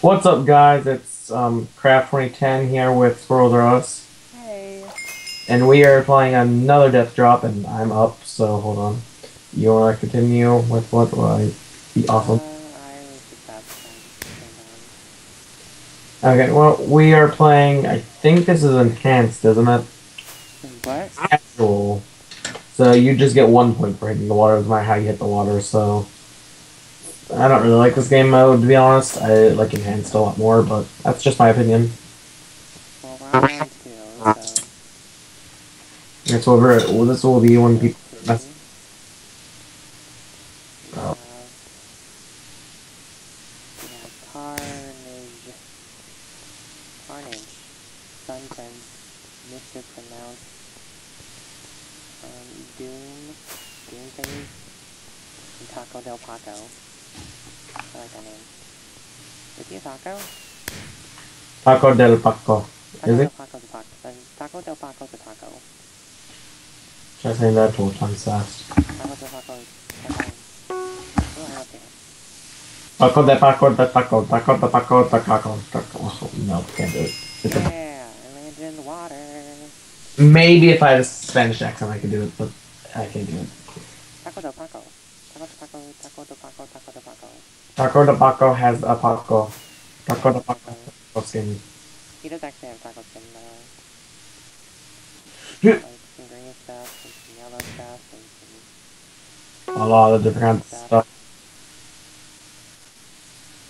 What's up, guys? It's um, KrAff 2010 here with Squirrels Us, Hey. and we are playing another Death Drop, and I'm up, so hold on. You want to continue with what will I be Uh, awesome? I was just about to turn Okay, well, we are playing, I think this is enhanced, isn't it? What? Casual. So you just get one point for hitting the water, no matter how you hit the water, so. I don't really like this game mode, to be honest. I like enhanced a lot more, but that's just my opinion. Well, we're on round two, so. That's we're, well, this will be when people. That's, Uh, we have Carnage. Carnage. Sun Prince. Mr. Pronounce. Um, Doom. Doom Phase. And Taco Del Paco. I like that name. Is he a taco? Taco del Paco. Taco Is it? A taco. then Taco Del Paco's a taco. Try saying that four times fast. Taco Del taco. Love that. Taco de Paco de Taco. Taco de Paco de Taco. Taco. Oh, no, can't do it. It's a- Yeah, I landed in the water. Maybe if I had a Spanish accent, I could do it, but I can't do it. Taco del Paco. Taco del Paco, Taco del Paco, Taco del Paco. Taco de Paco has a Paco. Taco de Paco has a Paco skin. He does actually have taco skin though. Like some green stuff, and some yellow stuff, and some... A lot of different kinds of stuff.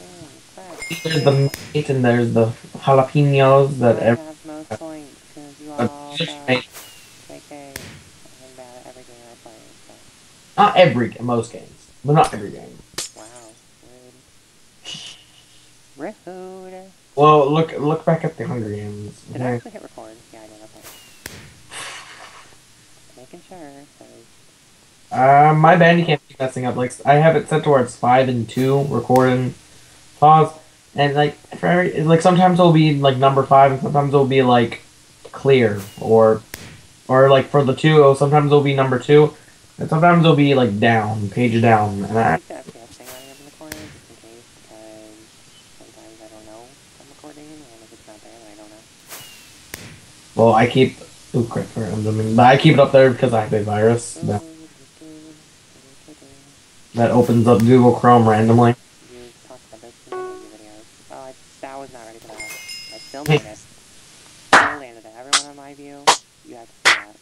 Mm. There's the meat and there's the jalapenos that I every. have most points, because you all got JK. I'm bad at every game I play, so... Not every, most games, but not every game. Wow, rude. Rude. Well, look look back at the Hunger Games. Did I actually hit record? Yeah, I did, okay. Making sure, because... Uh, my Bandicam keeps messing up. Like I have it set to where it's five and two, recording, pause, and like for every, like sometimes it'll be like number five, and sometimes it'll be like clear, or or like for the two, sometimes it'll be number two, and sometimes it'll be like down, page down, and I keep the FPS thing running up in the corner just in case, because sometimes I don't know recording, and if it's not there, I don't know. well I keep. Ooh, crap! But I keep it up there because I have a virus that, that opens up Google Chrome randomly. You talked about this in many of your videos. Oh, I, that was not ready for that. I still made it. Still landed it. Everyone on my view, you have to see that.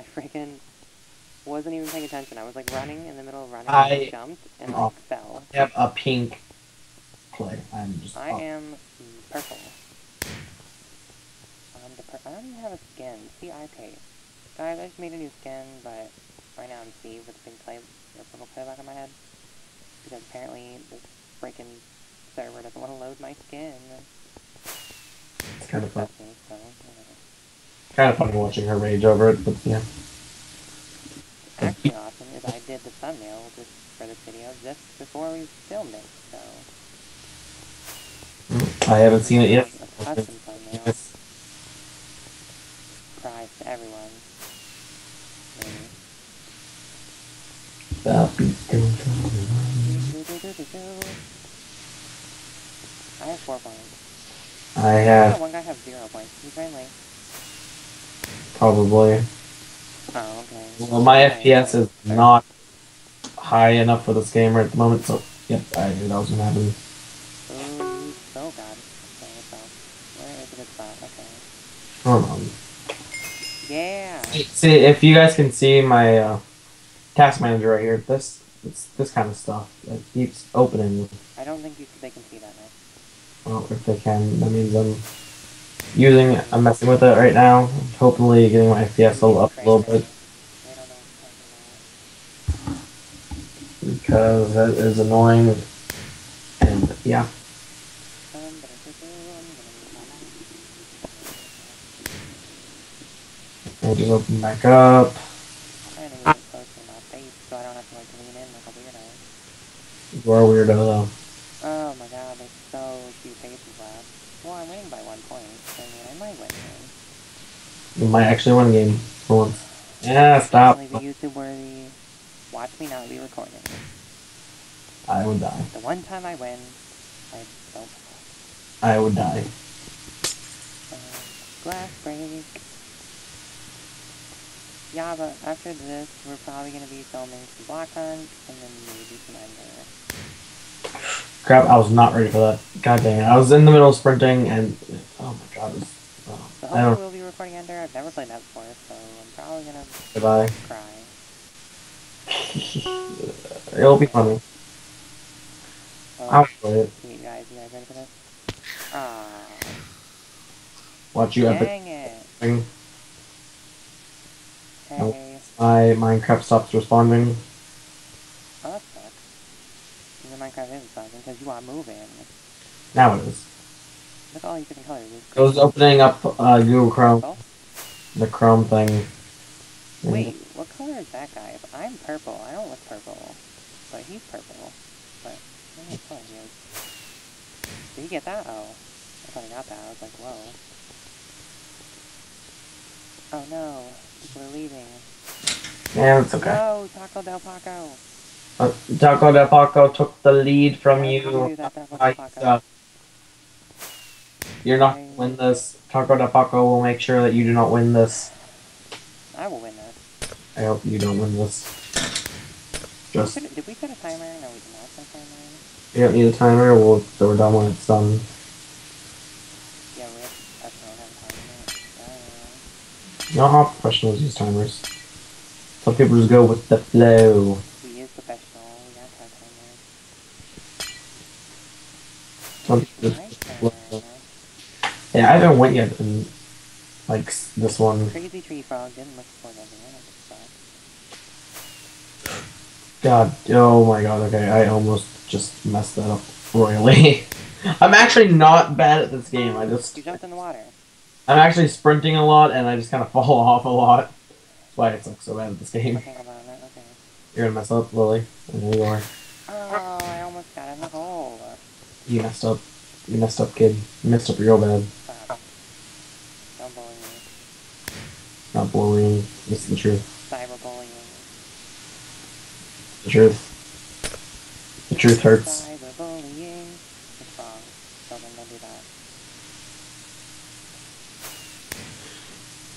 I freaking wasn't even paying attention. I was like running in the middle of running, and I- I jumped, and Oh. like fell. I have a pink. I'm just. I oh. am purple. Um, the pur- I don't even have a skin. See, I paid. Guys, I just made a new skin, but right now I'm Steve with a pink clay, or purple clay back on my head. Because apparently this freaking server doesn't want to load my skin. It's kind of fun. Me, so, whatever. Kind of funny watching her rage over it, but yeah. Actually awesome is I did the thumbnail just for this video just before we filmed it, so... I haven't seen it yet. Custom. Surprise to everyone. I have four points. I have one guy has zero points. He's probably. Oh, okay. Well, my Okay. FPS is not high enough for this game right at the moment, so yep, I knew that was gonna happen. See, if you guys can see my uh, task manager right here, this it's this kind of stuff that keeps opening. I don't think you they can see that now. Well, if they can, that means I'm using, I'm messing with it right now. Hopefully, getting my FPS level up a little bit. I don't know what you're talking about. because that is annoying. And yeah, we'll just open back up. In like a weirdo. Oh my god, there's so few faces left. Well, I'm winning by one point. I mean, I might win. You might actually win a game for once. Yeah, stop. YouTube worthy. Watch me not be recording. I would die. The one time I win, I don't. I would die. Uh, glass break. Yeah, but after this, we're probably gonna be filming some Block Hunt and then maybe some Ender. Crap, I was not ready for that. God dang it. I was in the middle of sprinting and oh my god, was, oh, So I don't we'll be recording Ender. I've never played that before, so I'm probably gonna goodbye. cry. It'll be funny. Oh, I'll enjoy it. you guys, you guys ready for this? Ah, Watch you epic dang it. thing. My Minecraft stops responding. oh that sucks. Your Minecraft isn't sucking because you are moving. Now it is. Look at all these different colors. It was opening up uh, Google Chrome, Oh, the Chrome thing. Wait, what color is that guy? If I'm purple, I don't look purple. But he's purple. But, I don't know what color he is. Did he get that? Oh. I thought he got that. I was like, whoa. Oh no. People are leaving. Yeah, it's okay. No, Taco Del Paco. Uh, Taco Del Paco took the lead from you. that, I, uh, you're not gonna win this. Taco Del Paco will make sure that you do not win this. I will win this. I hope you don't win this. Did we Just, Did we set a timer? No, we did not set a timer. you don't need a timer. We'll, we're done when it's done. Yeah, we have that's not a timer. Uh, Not all professionals use timers. Some people just go with the flow. we is professional. We have to have timers. Some people just. Yeah, I haven't went yet in like this one. Crazy Tree Frog didn't look for them. Man, that sucks. God, oh my god, okay, I almost just messed that up royally. I'm actually not bad at this game, I just, You jumped in the water. I'm actually sprinting a lot and I just kind of fall off a lot. Why I suck so bad at this game. Okay, on. Okay. You're gonna mess up, Lily. I know you are. Oh, I almost got in the hole. You messed up. You messed up, kid. You messed up real bad. Stop. Don't bully me. Not bullying. It's the truth. Cyberbullying. The truth. The truth hurts. Cyberbullying. It's wrong. Don't don't do that.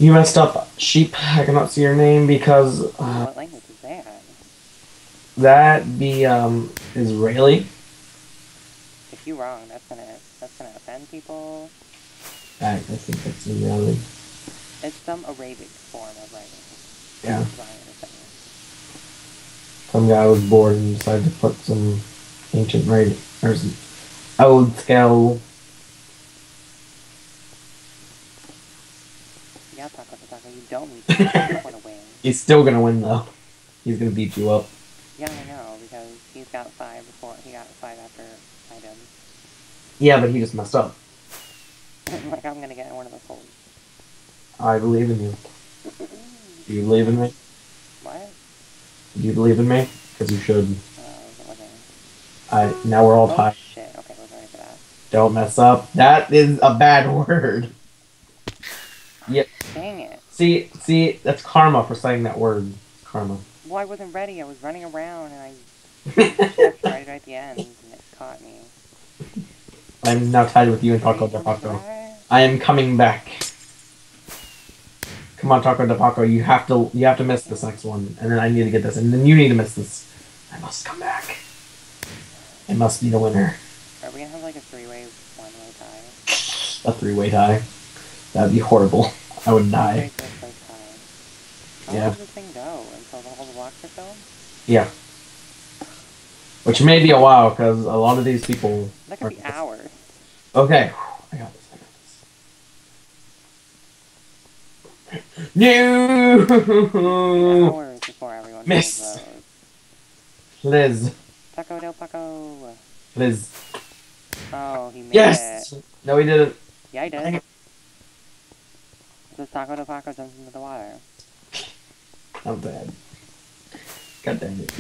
You messed up, sheep. I cannot see your name because uh, what language is that? that be um Israeli. If you wrong, that's gonna that's gonna offend people. I, I think that's Israeli. It's some Arabic form of writing. Yeah. That's what I understand. Some guy was bored and decided to put some ancient writing or some old scale. Yeah, Taco Taco, you don't need to you don't want to win. He's still gonna win though. He's gonna beat you up. Yeah, I know, because he's got five before he got five after I did. Yeah, but he just messed up. like I'm gonna get in one of those holes. I believe in you. Do you believe in me? What? Do you believe in me? Because you should. Uh, I. I now we're all Oh tied. shit, okay, we're ready for that. Don't mess up. That is a bad word. Dang it. See, see, that's karma for saying that word. Karma. Well, I wasn't ready, I was running around and I checked right at the end and it caught me. I'm now tied with you and Taco de Paco. I am coming back. Come on, Taco de Paco. You have to, you have to miss this next one, and then I need to get this, and then you need to miss this. I must come back. I must be the winner. Are we gonna have like a three-way, one-way tie? A three-way tie. That'd be horrible. I would die. Three-way, first-place tie. How Yeah. long does this thing go? Until the whole blocks are filled? Yeah. Which may be a while, because a lot of these people. That could be hours. Okay. I got this. I got this. No! Hours before everyone Miss. Liz. Taco del Paco. Liz. Oh, he made Yes! it. No, he didn't. Yeah, he did. This Taco del Paco jumps into the water. Not bad. God damn it.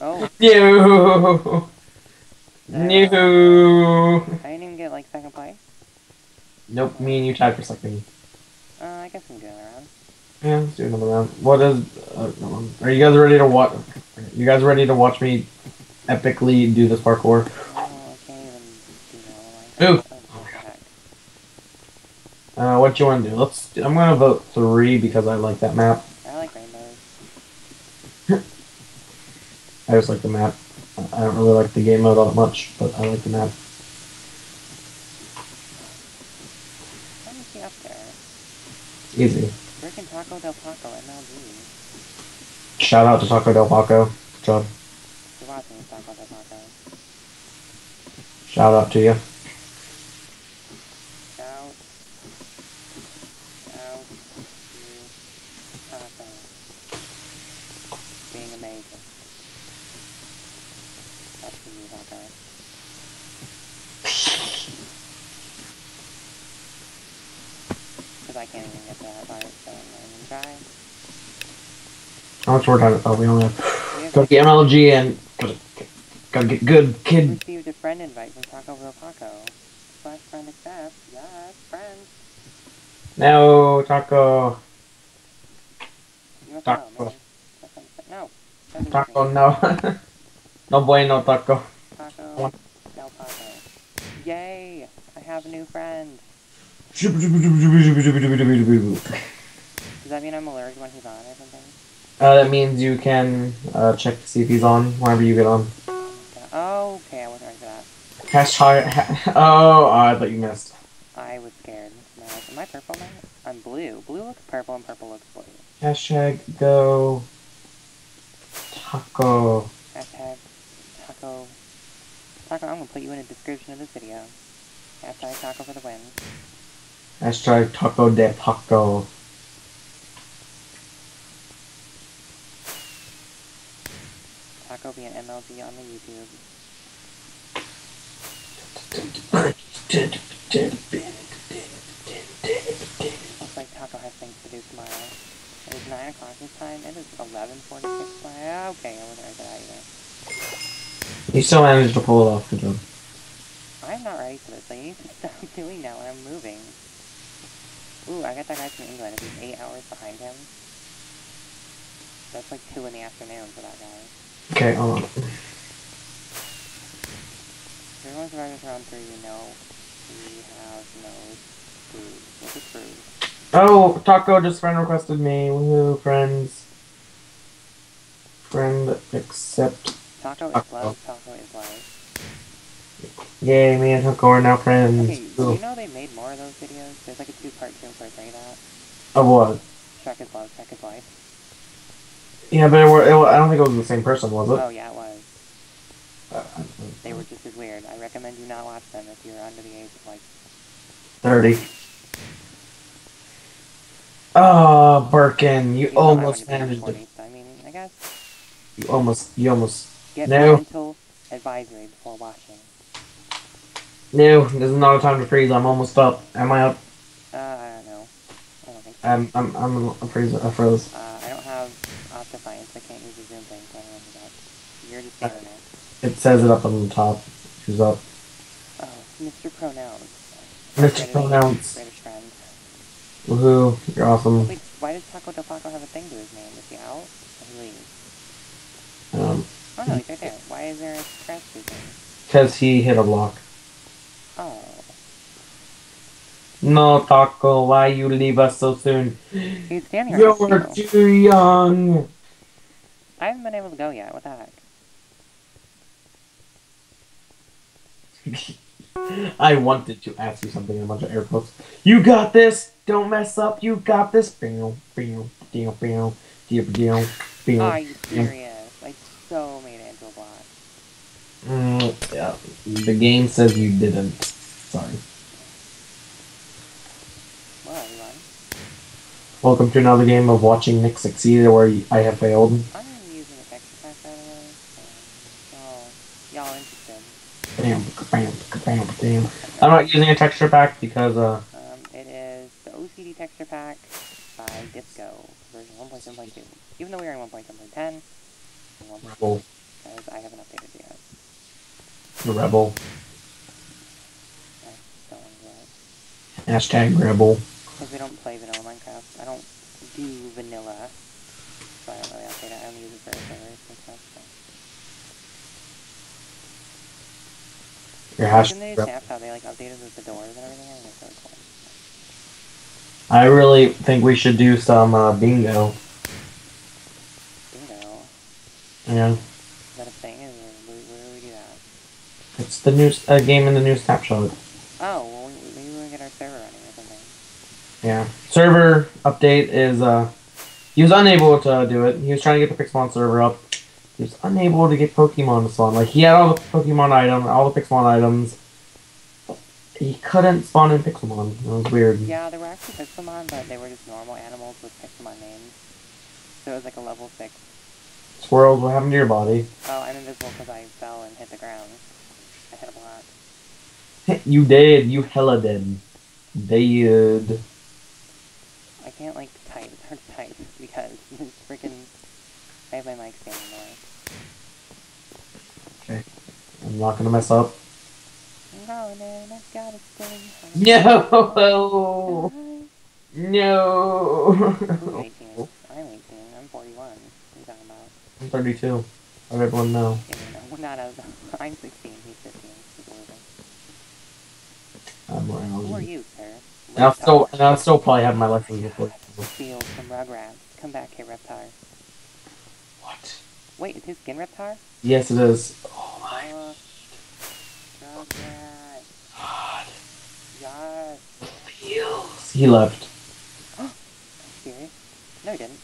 Oh, No! No! I didn't even get like second place. Nope, me and you tied for second. Uh, I guess we can do another round. Yeah, let's do another round. What is? Uh, um, are you guys ready to watch? You guys ready to watch me epically do this parkour? Oh, I can't even Ooh. Oh, what the heck? Uh, what you want to do? Let's. I'm gonna vote three because I like that map. I like rainbows. I just like the map. I don't really like the game mode all that much, but I like the map. Let me see up there. Easy. Freaking Taco Del Paco MLG. Shout out to Taco Del Paco. Good job. You're watching Taco Del Paco. Shout out to you. Shout. Shout to Taco. Being amazing. That's for you, Taco. Because I can't even get to that part, so I'm not even try. How much more time? Oh, we only have. We Gotta get MLG and gotta, get good kid. received a friend invite from Taco Del Paco. Slash friend accept. Yes, friend. No, Taco. Taco. know, man. That's what I'm saying. No. Taco, no. no bueno, Taco. Taco? Del Paco. Yay! I have a new friend. Uh, Does that mean I'm allergic when he's on or something? that means you can uh, check to see if he's on whenever you get on. Oh, oh okay, I wasn't ready for that. Hashtag. Ha- oh, I thought you missed. I was scared. No, am I purple now? I'm blue. Blue looks purple and purple looks blue. Hashtag go. Taco. Hashtag taco. Taco, I'm gonna put you in the description of this video. Hashtag taco for the win. Hashtag taco de Paco. taco. Taco being MLG on the YouTube. Looks like Taco has things to do tomorrow. It is 9 o'clock this time. It is 11.46 tomorrow. Okay, I wasn't ready for that either. You still managed to pull it off. the job. I'm not ready for this. I need to stop doing that when I'm moving. Ooh, I got that guy from England. He's 8 hours behind him. That's like 2 in the afternoon for that guy. Okay, hold on. If everyone's running round 3, you know we have no food. What's a food? Oh, Taco just friend requested me. Woohoo, friends. Friend accept. Taco is love, taco is life. Yay, me and Taco are now friends. Okay, do you know they made more of those videos? There's like a two-part, two-part thing that. Of what? Shrek is love, Shrek is life. Yeah, but it were, it, I don't think it was the same person, was it? Oh yeah, it was. Uh, They were just as weird. I recommend you not watch them if you're under the age of like 30. Oh, Birkin, you You almost managed it. I mean, I guess You almost, you almost. get No. mental advisory before watching. No, there's not a time to freeze. I'm almost up. Am I up? Uh, I don't know. I don't think so. I'm, I'm, I'm a freeze. I froze. uh, I don't have Optifine, so I can't use the zoom thing, so I don't know that. You're just saying it. It says it up on the top. Who's up? Oh, Mr. Pronouns. Mr. Pronouns. British friend. Woohoo! You're awesome. Wait, why does Taco Del Paco have a thing to his name? Is he out? Or he leaves? Um, Oh no, he's right there. Why is there a scratch thing? because he hit a block. Oh. No, Taco. Why you leave us so soon? He's standing You're too young. I haven't been able to go yet. What the heck? I wanted to ask you something in a bunch of air quotes. You got this. Don't mess up. You got this. Bow, bow, bow, bow, bow, bow, bow. Are you serious? I so made it into a block. Mm, yeah. The game says you didn't. Sorry. Welcome to another game of watching Nick succeed where I have failed. I'm using a texture pack by the way. So, y'all interested? Bam, bam, bam, bam. I'm not using a texture pack because uh Um, it is the OCD texture pack by Disco, version 1.7.2. Even though we are in 1.7.10, Rebel, because I haven't updated yet. the rebel, hashtag rebel. Because we don't play vanilla Minecraft. I don't do vanilla. So I don't really update it. I only use it for servers and stuff. So. Your hash. Didn't they snap how they like updated with the doors and everything? I think it's really cool. I really think we should do some uh, bingo. Bingo. Yeah, Is that a thing? Or where, where do we do that? it's the new uh, game in the new snapshot. Oh, well, we, maybe we'll get our server running or something. Yeah, server update is uh, he was unable to do it. He was trying to get the Pixelmon server up. He was unable to get Pokemon to spawn. Like he had all the Pokemon items, all the Pixelmon items. He couldn't spawn in Pixelmon. It was weird. Yeah, there were actually Pixelmon, but they were just normal animals with Pixelmon names. So it was like a level 6. Squirrels, what happened to your body? Oh, I'm invisible because I fell and hit the ground. I hit a block. you did. You hella did. Did. I can't like type. It's hard to type because it's freaking. I have my mic standing there. I'm not gonna mess up. I'm. I gotta stay. No. No. Who's 18? I'm 18. I'm 41. What are you talking about? I'm 32. Let everyone know. Yeah, no, not as. I'm 16. He's 15. He's older. I'm around. Who are you, sir? And I'll still, and I'll still probably have my lessons before. Field from Rugrats. Come back here, Reptar. What? Wait, is his skin Reptar? Yes, it is. Oh my Uh, Rugrat. god. Yes. Feels. He left. Serious? No, he didn't.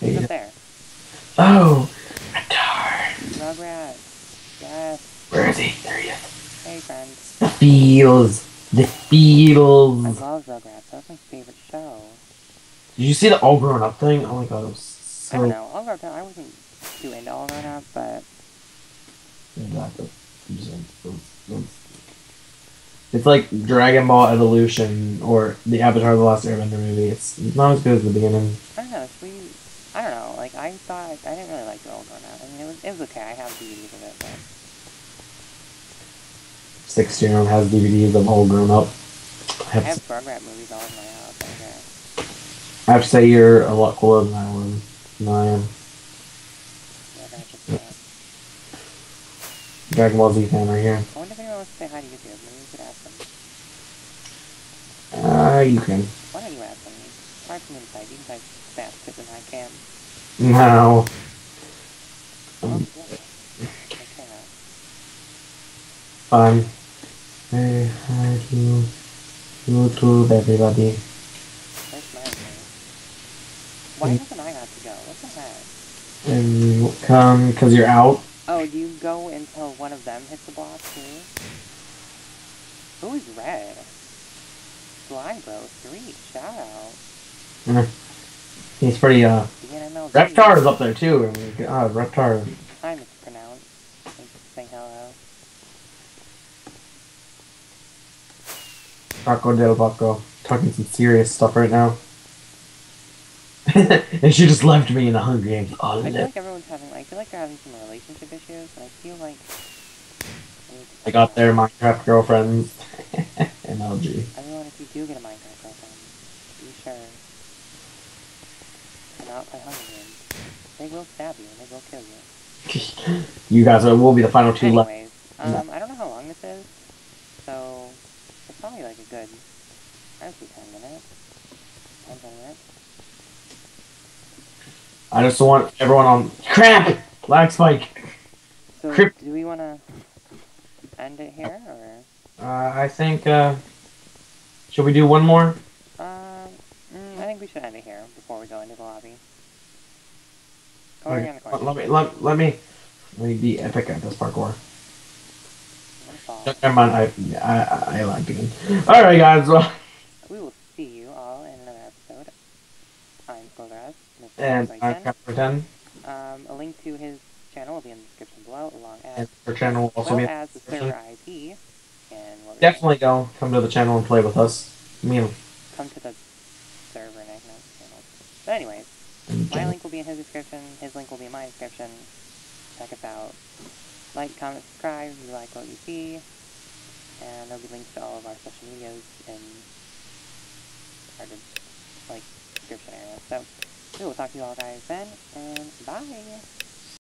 He- He's up there. Oh, retard. Rugrat. Yes. Where is he? There he is. Hey, friends. The feels. The Beatles. I love Rugrats. That's my favorite show. Did you see the all grown up thing? Oh my god, it was so. I don't know. All grown up. I wasn't too into All Grown Up, but Exactly. It's like Dragon Ball Evolution or the Avatar: The Last Airbender movie. It's not as good as the beginning. I don't know. It's. I don't know. Like I thought, I didn't really like All Grown Up. I mean, it was it was okay. I have DVDs of it, but Sixteen year old has DVDs of all grown up. I I have, have to, Rugrat movies all in my house. I have to say you're a lot cooler than I am. Than I am. Dragon Ball Z fan right here. I wonder if anyone wants to say hi to YouTube. Maybe we could ask them. Uh, you can. Why don't you ask them? It's hard for me to type. You can type faster than I can. No. Oh, Um, yeah. I cannot. fine. Hey, hi to YouTube, everybody. Where's my thing? Why haven't I got to go? What's the heck? And you come because you're out. Oh, do you go until one of them hits the block too? Who is red? Sly Bro 3, shout out. Hmm. He's pretty, uh. DNMLG. Reptar is up there too. I mean, God, uh, Reptar. Hi, mispronounced. Thanks for saying hello. Paco del Paco. Talking some serious stuff right now. and she just left me in the Hunger Games. Oh, I feel like everyone's having, I feel like they're having some relationship issues, and I feel like... I, need to I talk got their. Minecraft girlfriends. MLG. Everyone, if you do get a Minecraft girlfriend, be sure to not play Hunger Games. They will stab you, and they will kill you. you guys are, will be the final two left. Anyways, um, I don't know how long this is, so it's probably like a good, say 10 minutes. 10, 20 minutes. I just want everyone on. Crap! Lag spike! So, Crip- do we want to end it here, or? Uh, I think, uh. Should we do one more? Um, mm, I think we should end it here before we go into the lobby. Go Okay, the corner. Let me, let, let me. Let me be epic at this parkour. Never mind, I, I, I again. Alright, guys, well. We will see you all in another episode. I'm Golraz, Mr. And I'm. Captain 10. Um, a link to his channel will be in the description below, along as And our channel will also well be. as the server IP. And we're Definitely go come to the channel and play with us. Me and come to the server and I not channel. But anyways, my link will be in his description. His link will be in my description. Check us out. Like, comment, subscribe if you like what you see. And there'll be links to all of our social medias in our like description area. So we will talk to you all guys then, and bye.